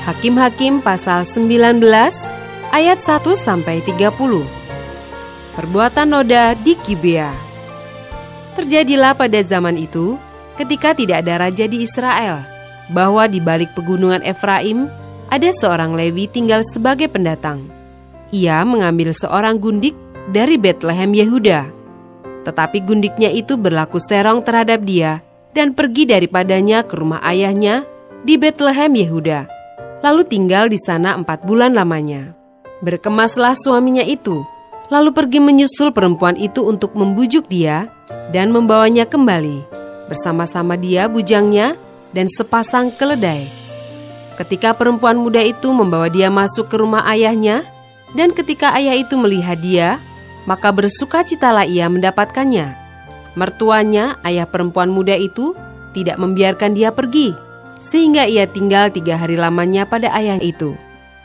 Hakim-hakim pasal 19 ayat 1 sampai 30. Perbuatan noda di Gibea. Terjadilah pada zaman itu ketika tidak ada raja di Israel bahwa di balik pegunungan Efraim ada seorang Lewi tinggal sebagai pendatang. Ia mengambil seorang gundik dari Bethlehem Yehuda. Tetapi gundiknya itu berlaku serong terhadap dia dan pergi daripadanya ke rumah ayahnya di Bethlehem Yehuda. Lalu tinggal di sana empat bulan lamanya. Berkemaslah suaminya itu, lalu pergi menyusul perempuan itu untuk membujuk dia dan membawanya kembali. Bersama-sama dia bujangnya dan sepasang keledai. Ketika perempuan muda itu membawa dia masuk ke rumah ayahnya, dan ketika ayah itu melihat dia, maka bersukacitalah ia mendapatkannya. Mertuanya, ayah perempuan muda itu, tidak membiarkan dia pergi, sehingga ia tinggal tiga hari lamanya pada ayah itu.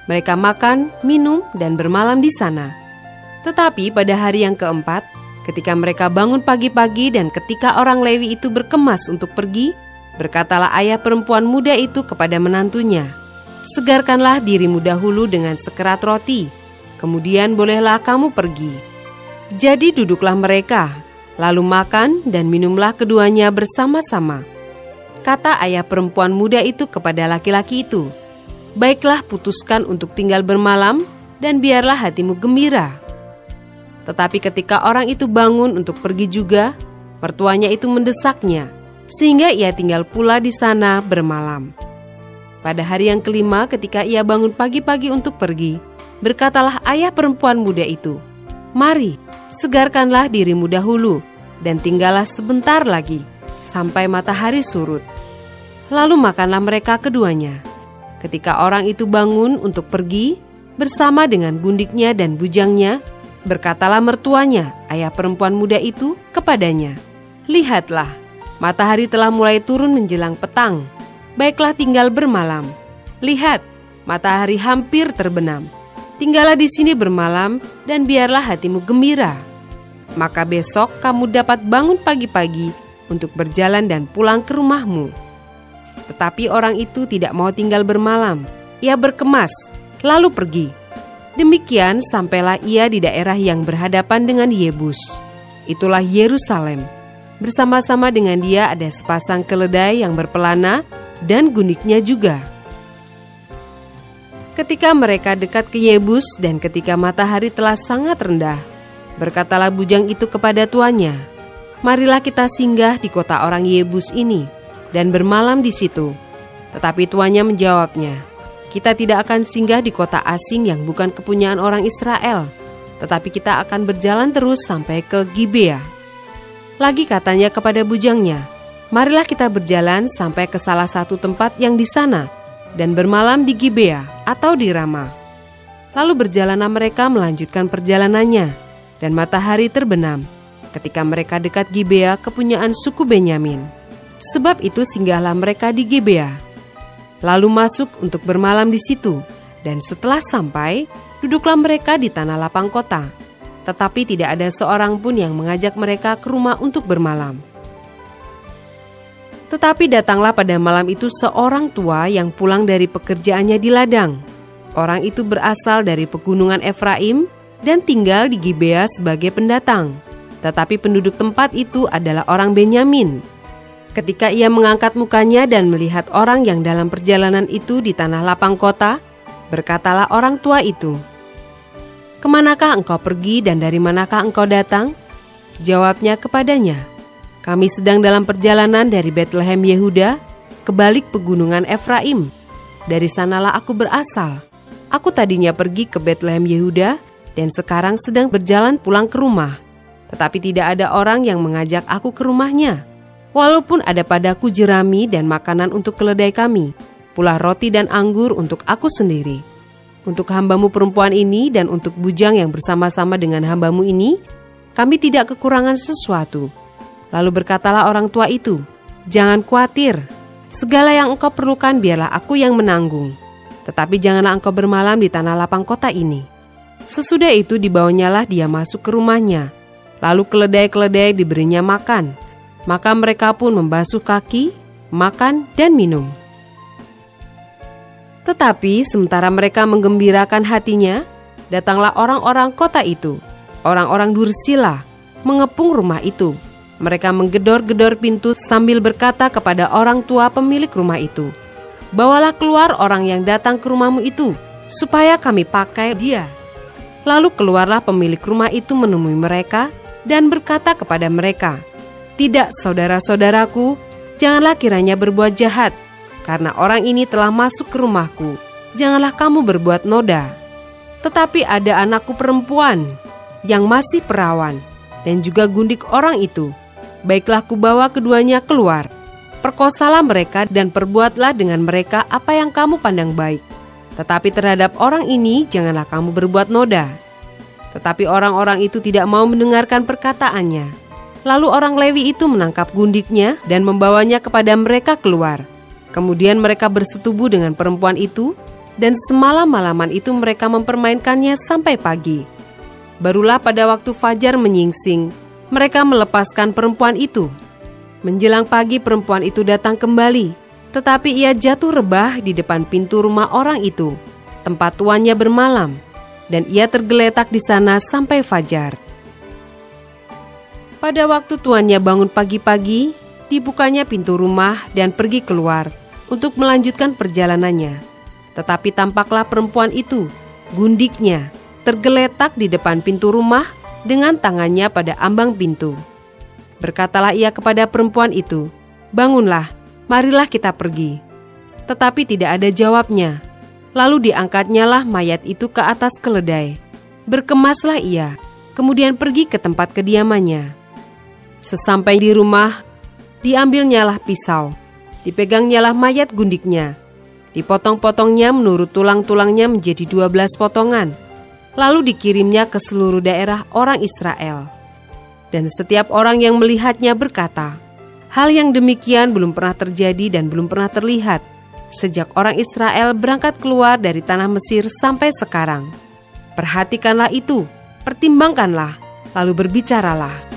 Mereka makan, minum, dan bermalam di sana. Tetapi pada hari yang keempat, ketika mereka bangun pagi-pagi dan ketika orang Lewi itu berkemas untuk pergi, berkatalah ayah perempuan muda itu kepada menantunya, Segarkanlah dirimu dahulu dengan sekerat roti, kemudian bolehlah kamu pergi. Jadi duduklah mereka, lalu makan dan minumlah keduanya bersama-sama. Kata ayah perempuan muda itu kepada laki-laki itu, baiklah putuskan untuk tinggal bermalam dan biarlah hatimu gembira. Tetapi ketika orang itu bangun untuk pergi juga, mertuanya itu mendesaknya, sehingga ia tinggal pula di sana bermalam. Pada hari yang kelima ketika ia bangun pagi-pagi untuk pergi, berkatalah ayah perempuan muda itu, Mari, segarkanlah dirimu dahulu, dan tinggallah sebentar lagi, sampai matahari surut. Lalu makanlah mereka keduanya. Ketika orang itu bangun untuk pergi, bersama dengan gundiknya dan bujangnya, berkatalah mertuanya, ayah perempuan muda itu, kepadanya, Lihatlah, matahari telah mulai turun menjelang petang. Baiklah tinggal bermalam. Lihat, matahari hampir terbenam. Tinggallah di sini bermalam dan biarlah hatimu gembira. Maka besok kamu dapat bangun pagi-pagi untuk berjalan dan pulang ke rumahmu. Tetapi orang itu tidak mau tinggal bermalam. Ia berkemas, lalu pergi. Demikian sampailah ia di daerah yang berhadapan dengan Yebus. Itulah Yerusalem. Bersama-sama dengan dia ada sepasang keledai yang berpelana dan gundiknya juga. Ketika mereka dekat ke Yebus dan ketika matahari telah sangat rendah, berkatalah bujang itu kepada tuannya, Marilah kita singgah di kota orang Yebus ini dan bermalam di situ. Tetapi tuannya menjawabnya, kita tidak akan singgah di kota asing yang bukan kepunyaan orang Israel, tetapi kita akan berjalan terus sampai ke Gibea. Lagi katanya kepada bujangnya, marilah kita berjalan sampai ke salah satu tempat yang di sana dan bermalam di Gibea atau di Rama. Lalu berjalanlah mereka melanjutkan perjalanannya, dan matahari terbenam ketika mereka dekat Gibea kepunyaan suku Benyamin. Sebab itu singgahlah mereka di Gibea. Lalu masuk untuk bermalam di situ, dan setelah sampai, duduklah mereka di tanah lapang kota. Tetapi tidak ada seorang pun yang mengajak mereka ke rumah untuk bermalam. Tetapi datanglah pada malam itu seorang tua yang pulang dari pekerjaannya di ladang. Orang itu berasal dari pegunungan Efraim dan tinggal di Gibea sebagai pendatang. Tetapi penduduk tempat itu adalah orang Benyamin. Ketika ia mengangkat mukanya dan melihat orang yang dalam perjalanan itu di tanah lapang kota, berkatalah orang tua itu, Ke manakah engkau pergi dan dari manakah engkau datang? Jawabnya kepadanya, Kami sedang dalam perjalanan dari Bethlehem Yehuda ke balik pegunungan Efraim. Dari sanalah aku berasal. Aku tadinya pergi ke Bethlehem Yehuda dan sekarang sedang berjalan pulang ke rumah. Tetapi tidak ada orang yang mengajak aku ke rumahnya.' Walaupun ada padaku jerami dan makanan untuk keledai kami, pula roti dan anggur untuk aku sendiri. Untuk hambamu perempuan ini dan untuk bujang yang bersama-sama dengan hambamu ini, kami tidak kekurangan sesuatu. Lalu berkatalah orang tua itu, Jangan khawatir, segala yang engkau perlukan biarlah aku yang menanggung. Tetapi janganlah engkau bermalam di tanah lapang kota ini. Sesudah itu dibawanyalah dia masuk ke rumahnya. Lalu keledai-keledai diberinya makan maka mereka pun membasuh kaki, makan, dan minum. Tetapi sementara mereka menggembirakan hatinya, datanglah orang-orang kota itu, orang-orang Dursila, mengepung rumah itu. Mereka menggedor-gedor pintu sambil berkata kepada orang tua pemilik rumah itu, Bawalah keluar orang yang datang ke rumahmu itu, supaya kami pakai dia. Lalu keluarlah pemilik rumah itu menemui mereka dan berkata kepada mereka, Tidak saudara-saudaraku, janganlah kiranya berbuat jahat, karena orang ini telah masuk ke rumahku, janganlah kamu berbuat noda. Tetapi ada anakku perempuan yang masih perawan dan juga gundik orang itu. Baiklah kubawa keduanya keluar. Perkosalah mereka dan perbuatlah dengan mereka apa yang kamu pandang baik. Tetapi terhadap orang ini janganlah kamu berbuat noda. Tetapi orang-orang itu tidak mau mendengarkan perkataannya. Lalu orang Lewi itu menangkap gundiknya dan membawanya kepada mereka keluar. Kemudian mereka bersetubuh dengan perempuan itu, dan semalam-malaman itu mereka mempermainkannya sampai pagi. Barulah pada waktu fajar menyingsing, mereka melepaskan perempuan itu. Menjelang pagi perempuan itu datang kembali, tetapi ia jatuh rebah di depan pintu rumah orang itu, tempat tuannya bermalam, dan ia tergeletak di sana sampai fajar. Pada waktu tuannya bangun pagi-pagi, dibukanya pintu rumah dan pergi keluar untuk melanjutkan perjalanannya. Tetapi tampaklah perempuan itu, gundiknya, tergeletak di depan pintu rumah dengan tangannya pada ambang pintu. Berkatalah ia kepada perempuan itu, "Bangunlah, marilah kita pergi." Tetapi tidak ada jawabnya. Lalu diangkatnyalah mayat itu ke atas keledai. Berkemaslah ia, kemudian pergi ke tempat kediamannya. Sesampai di rumah, diambilnyalah pisau Dipegangnyalah mayat gundiknya. Dipotong-potongnya menurut tulang-tulangnya menjadi 12 potongan. Lalu dikirimnya ke seluruh daerah orang Israel. Dan setiap orang yang melihatnya berkata, Hal yang demikian belum pernah terjadi dan belum pernah terlihat sejak orang Israel berangkat keluar dari tanah Mesir sampai sekarang. Perhatikanlah itu, pertimbangkanlah, lalu berbicaralah.